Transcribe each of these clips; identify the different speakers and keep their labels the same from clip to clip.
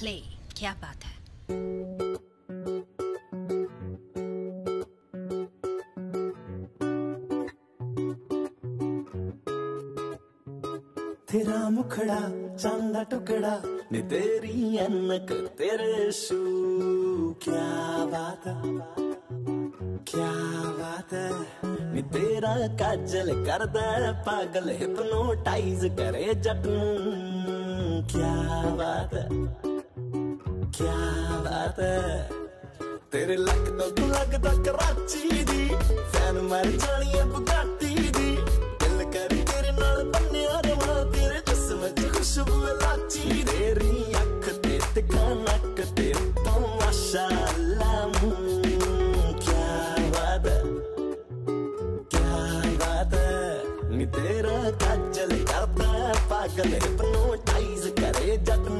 Speaker 1: Play क्या बात है?
Speaker 2: तेरा मुखड़ा, चांदा टुकड़ा, नी तेरी अनक, तेरे शू क्या बात है? क्या बात है? नी तेरा काजल कर दे, पागल हिप्नोटाइज करे जट नूं। क्या बात है? क्या बात तेरे लक तो लगदा कराची दी। फ़ैन मर जानी है बुगाटी दी। दिल कर तेरे नाल बन्निया रवा तेरे जिस्म च खुशबू लाची तेरी अख ते ठिकाना कते तो माशाल्लाह। हम्म, क्या बात है? क्या बात है? नी तेरा काजल करता पागल इतना करे जट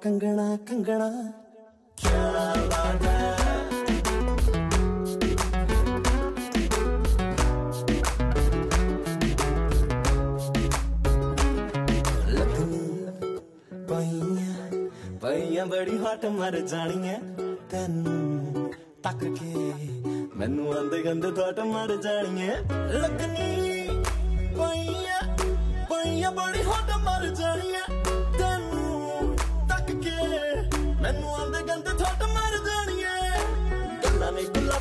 Speaker 2: कंगना कंगना कंगना क्या बात है लखनी ਪਾਈਆਂ ਪਾਈਆਂ ਬੜੀ ਹਟ ਮਰ ਜਾਣੀਆਂ ਤੈਨੂੰ ਤੱਕ ਕੇ ਮੈਨੂੰ ਆਂਦੇ ਗੰਦੇ ਥੋਟ ਮਰ ਜਾਣੀਆਂ ਲੱਗਣੀ ਪਾਈਆਂ ਪਾਈਆਂ ਬੜੀ ਹਟ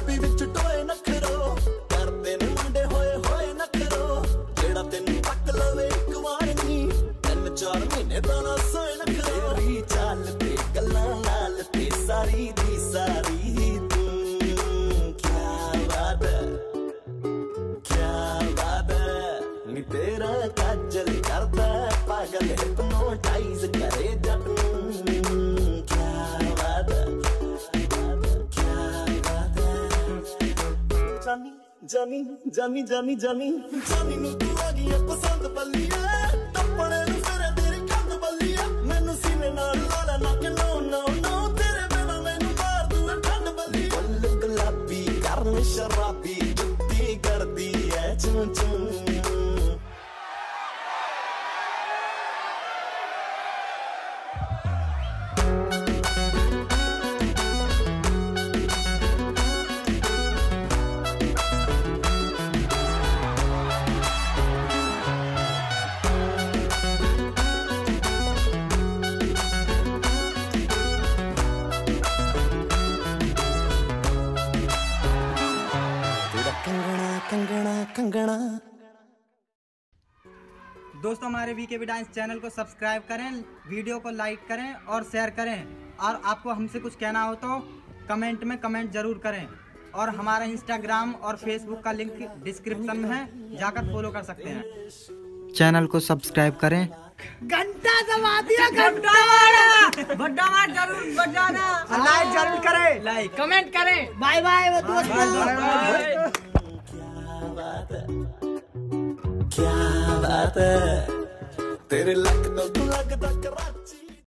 Speaker 2: ਪੰਜਾਬੀ ਵਿੱਚ ਟੋਏ ਨਖਰੋ ਕਰਦੇ ਨੇ ਮੁੰਡੇ ਹੋਏ ਹੋਏ ਨਖਰੋ ਜਿਹੜਾ ਤੈਨੂੰ ਤੱਕ ਲਵੇ ਇੱਕ ਵਾਰ ਨਹੀਂ ਤਿੰਨ ਚਾਰ ਮਹੀਨੇ ਦਾ ਨਾ ਸੋਏ ਨਖਰੋ ਤੇਰੀ ਚਾਲ ਤੇ ਗੱਲਾਂ ਨਾਲ ਤੇ ਸਾਰੀ ਦੀ ਸਾਰੀ ਹੀ ਤੂੰ ਕੀ ਬਾਤ ਹੈ ਕੀ ਬਾਤ ਹੈ ਨੀ ਤੇਰਾ ਕਾਜਲ ਕਰਦਾ ਪਾਗਲ ਹਿਪਨੋਟਾਈਜ਼ ਕਰੇ ਜੱਟ ਨੂੰ ਜਾਨੀ ਜਾਨੀ ਜਾਨੀ ਜਾਨੀ ਜਾਨੀ ਨੂੰ ਤੂੰ ਆ ਗਈ ਪਸੰਦ ਬੱਲੀਏ ਟੱਪਣੇ ਨੂੰ ਸਿਰੇ ਤੇਰੀ ਕੰਧ ਬੱਲੀਏ ਮੈਨੂੰ ਸੀਨੇ ਨਾਲ ਲਾਲਾ ਨਾ ਕਿ ਨੋ ਨੋ ਨੋ। ਤੇਰੇ ਬਿਨਾ ਮੈਨੂੰ ਮਾਰ ਦੂੰ ਠੰਡ ਬੱਲੀ ਬੱਲ ਗੁਲਾਬੀ ਕਰਨ ਸ਼ਰਾਬੀ, ਜੁੱਤੀ ਕਰਦੀ ਐ। ਚੁੰ ਚੁੰ कंगना
Speaker 3: दोस्तों हमारे V K B dance channel को सब्सक्राइब करें वीडियो को लाइक करें और शेयर करें। और आपको हमसे कुछ कहना हो तो कमेंट में कमेंट ज़रूर करें। और हमारा इंस्टाग्राम और फेसबुक का लिंक डिस्क्रिप्शन में है जाकर फॉलो कर सकते हैं। चैनल को सब्सक्राइब करें।
Speaker 4: घंटा दबा दिया घंटा बड्डा मार ज़रूर बजाना लाइक ज़रूर करें। लाइक कमेंट करें। बाय बाय दोस्तों।
Speaker 2: क्या बात है क्या बात है तेरे लक तो तू लगदा कराची